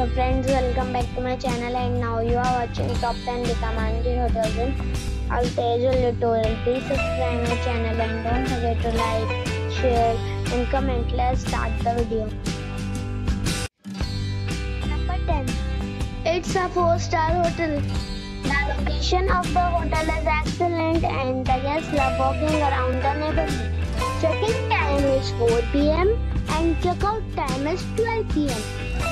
Hello friends, welcome back to my channel and now you are watching top 10 Vitamanjir hotels in Alentejo Litoral. Please subscribe my channel and don't forget to like, share and comment. Let's start the video. Number 10. It's a 4-star hotel. The location of the hotel is excellent and the guests love walking around the neighborhood. Check-in time is 4 p.m. and check-out time is 12 p.m.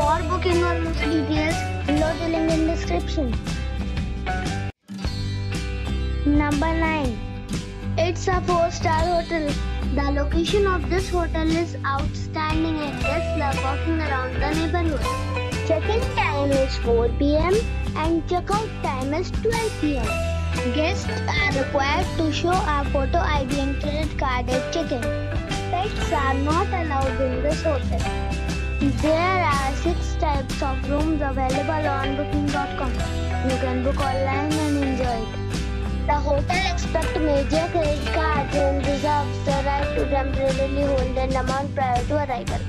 For booking or more details, below the link in description. Number 9. It's a 4-star hotel. The location of this hotel is outstanding and guests love walking around the neighborhood. Check-in time is 4 p.m. and check-out time is 12 p.m. Guests are required to show a photo ID and credit card at check-in. Pets are not allowed in this hotel. There are six types of rooms available on booking.com. You can book online and enjoy it. The hotel expects major credit cards and reserves the right to temporarily hold an amount prior to arrival.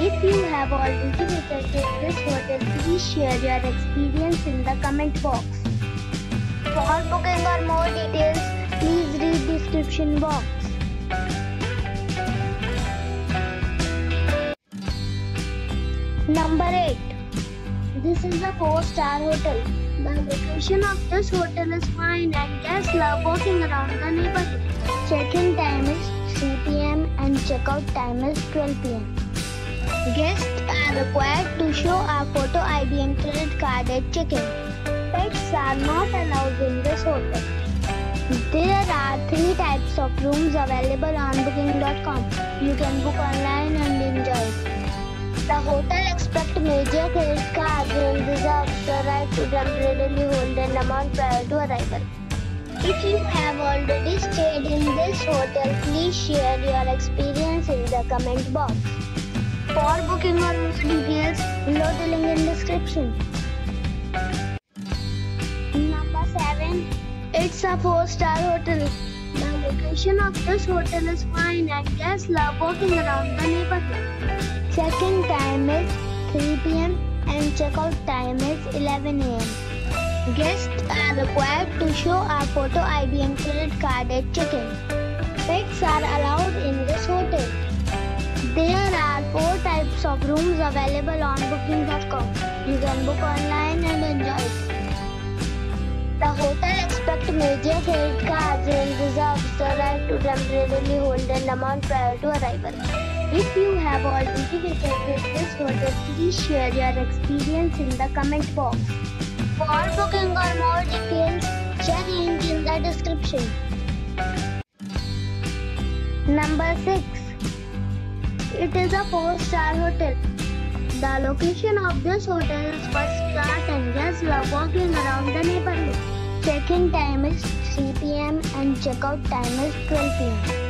If you have already visited this hotel, please share your experience in the comment box. For booking or more details, please read description box. Number 8. This is a 4-star hotel. The location of this hotel is fine and guests love walking around the neighborhood. Check-in time is 3 p.m. and check-out time is 12 p.m. Guests are required to show a photo ID and credit card at check-in. Pets are not allowed in this hotel. There are three types of rooms available on booking.com. You can book online and enjoy. The hotel expects major credit cards and reserves the right to temporarily hold an amount prior to arrival. If you have already stayed in this hotel, please share your experience in the comment box. For booking or more details, below the link in description. Number 7. It's a 4-star hotel. The location of this hotel is fine and guests love walking around the neighborhood. Check-in time is 3 p.m. and check-out time is 11 a.m. Guests are required to show a photo ID and credit card at check-in. Pets are allowed in this hotel. There are four types of rooms available on booking.com. You can book online and enjoy. The hotel expects major credit cards and reserves the right to temporarily hold an amount prior to arrival. If you have already visited this hotel, please share your experience in the comment box. For booking or more details, check link in the description. Number 6. It is a 4-star hotel. The location of this hotel is first class and guests love walking around the neighborhood. Check-in time is 3 p.m. and check-out time is 12 p.m.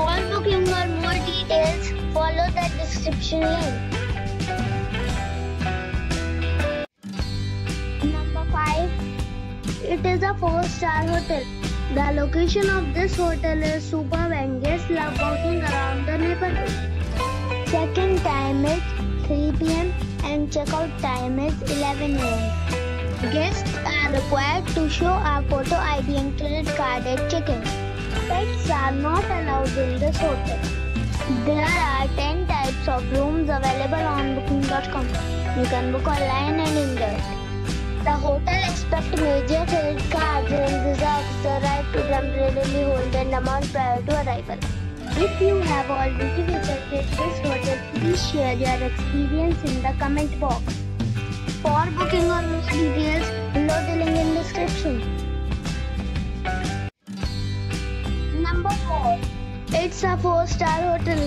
For booking or more details, follow the description link. Number 5. It is a 4-star hotel. The location of this hotel is superb and guests love walking around the neighborhood. Check-in time is 3 p.m. and checkout time is 11 a.m. Guests are required to show a photo ID and credit card at check-in. Pets are not allowed in this hotel. There are 10 types of rooms available on booking.com. You can book online and enjoy. The hotel expects major credit cards and reserves the right to temporarily hold an amount prior to arrival. If you have already visited this hotel, please share your experience in the comment box. For booking or more details, below the link in description. It's a 4-star hotel.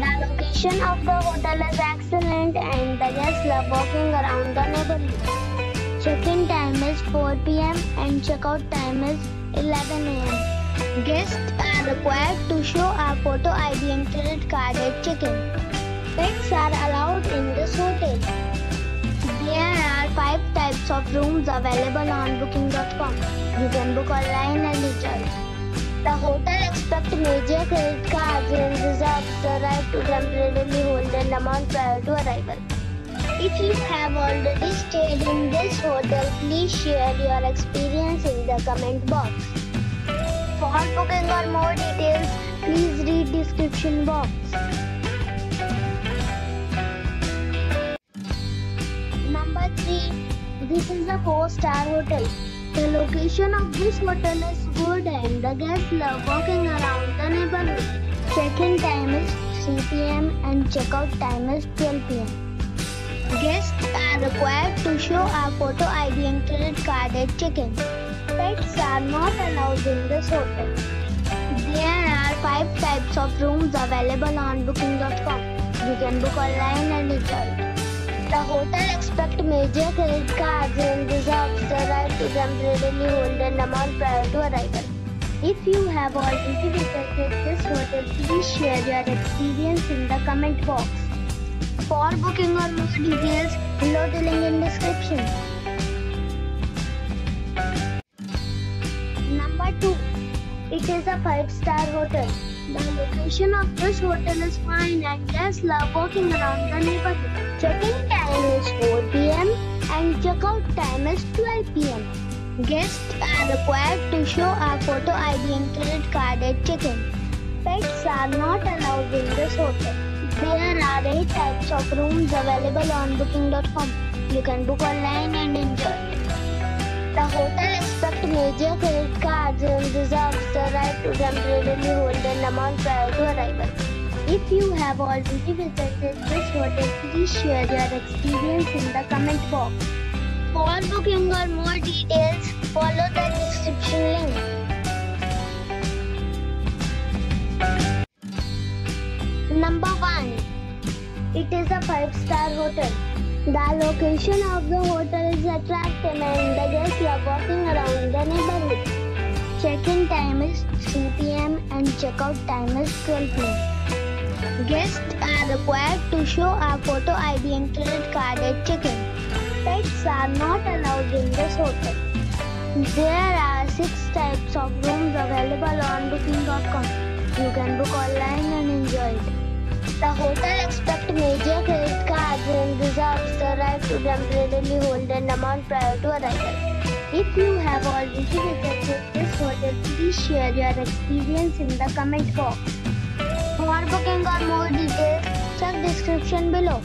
The location of the hotel is excellent and the guests love walking around the neighborhood. Check-in time is 4 p.m. and check-out time is 11 a.m. Guests are required to show a photo ID and credit card at check-in. Pets are allowed in this hotel. There are five types of rooms available on booking.com. You can book online and enjoy. The hotel expects major credit cards and reserves the right to temporarily hold an amount prior to arrival. If you have already stayed in this hotel, please share your experience in the comment box. For booking or more details, please read description box. Number 3. This is a 4-star hotel. The location of this hotel is and the guests love walking around the neighborhood. Check-in time is 3 p.m. and check-out time is 12 p.m. Guests are required to show a photo ID and credit card at check-in. Pets are not allowed in this hotel. There are five types of rooms available on booking.com. You can book online and enjoy. The hotel expects major credit cards and reserves the right to temporarily hold an amount prior to arrival. If you have already visited this hotel, please share your experience in the comment box. For booking or more details, below the link in description. Number 2. It is a 5-star hotel. The location of this hotel is fine and guests love walking around the neighborhood. Check-in time is 4 p.m. and check-out time is 12 p.m. Guests are required to show a photo ID and credit card at check-in. Pets are not allowed in this hotel. There are 8 types of rooms available on booking.com. You can book online and enjoy. The hotel expects major credit cards and reserves the right to temporarily hold an amount prior to arrival. If you have already visited this hotel, please share your experience in the comment box. For booking or more details, follow the description link. Number 1. It is a 5-star hotel. The location of the hotel is attractive and the guests love walking around the neighborhood. Check-in time is 3 p.m. and check-out time is 12 p.m. Guests are required to show a photo ID and credit card at check-in. Pets are not allowed in this hotel. There are six types of rooms available on booking.com. You can book online and enjoy it. The hotel expects major credit cards and reserves the right to temporarily hold an amount prior to arrival. If you have already visited this hotel, please share your experience in the comment box. For booking or more details, check description below.